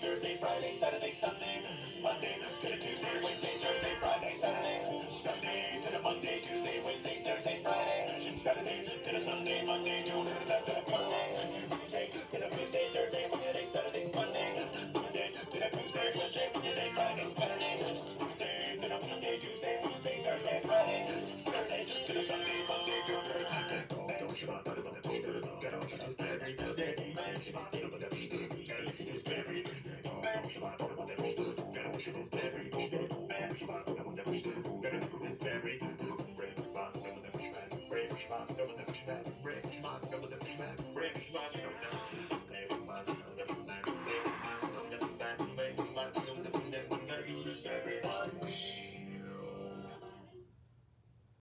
Thursday, Friday, Saturday, Sunday. Monday to the Tuesday, Wednesday, Thursday, Friday, Saturday, Sunday to the Monday, Tuesday, Wednesday, Thursday, Friday, Saturday to the Sunday, Monday to the Monday, Tuesday to the Tuesday, Thursday, Wednesday, Saturday, Monday, Monday to the Tuesday, Wednesday, Wednesday, Friday, Saturday, Tuesday to the Monday, Tuesday, Wednesday, Thursday, Friday, Thursday to the Sunday, Monday to the Tuesday, Wednesday, Thursday, Friday, Saturday, Sunday to the Monday, Tuesday, Wednesday, Thursday, Friday, Saturday, Sunday to the Monday, Tuesday, Wednesday, Thursday, Friday, Saturday, Sunday to the Monday, Tuesday, Wednesday, Thursday, Friday, Saturday, Sunday to the Monday, Tuesday, Wednesday, Thursday, Friday, Saturday, to Tuesday, Wednesday, Thursday, Friday, Saturday, Tuesday, Wednesday, Thursday, Friday, Saturday, Tuesday, Wednesday, Thursday, Friday, Saturday, Tuesday, Wednesday, Thursday, Friday, Saturday, Tuesday, Wednesday, Thursday, Friday, Saturday, Tuesday, Wednesday, Thursday, Friday, Saturday, Tuesday, Wednesday, Thursday, Friday, Saturday, Tuesday, Wednesday, Thursday, Friday, Saturday, Tuesday, Wednesday, Thursday, Friday, Saturday, Tuesday, Wednesday, Thursday, Friday, Saturday, Tuesday, Wednesday, Thursday, Friday, Saturday, Tuesday, push back, double the push back, bridge, man, double the push back, bridge, man, double the push back.